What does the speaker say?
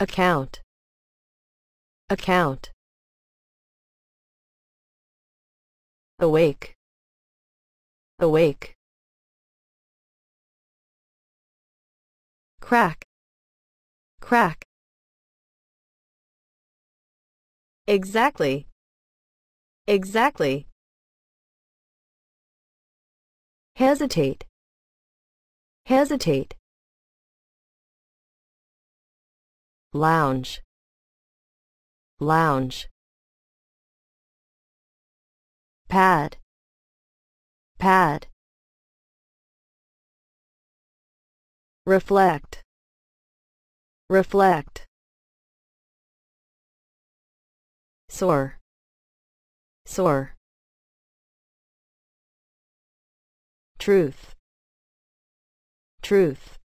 account, account. Awake, awake. Crack, crack. Exactly, exactly. Hesitate, hesitate. Lounge, lounge. Pad, pad. Reflect, reflect. Sore, sore. Truth, truth.